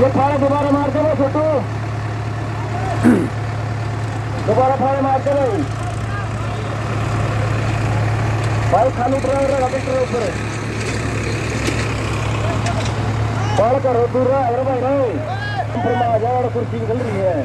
ये फाड़े दोबारा मार के छोटू दोबारा फाड़े मार के भाई खाली ड्राइवर रहा ट्रैक्टर ऊपर बाल करो दूर रहा अरे भाई नहीं ऊपर में आ जाओ और कुर्सी निकल रही है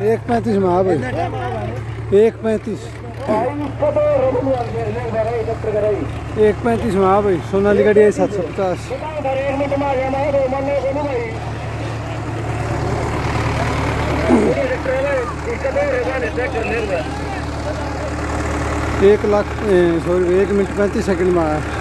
एक पैंतीस में हाँ भाई एक पैंतीस। एक पैंतीस में भाई सोनाली गाड़ी आई सात सौ पचास। एक लाख सॉरी एक मिनट, पैंतीस सेकंड में आया।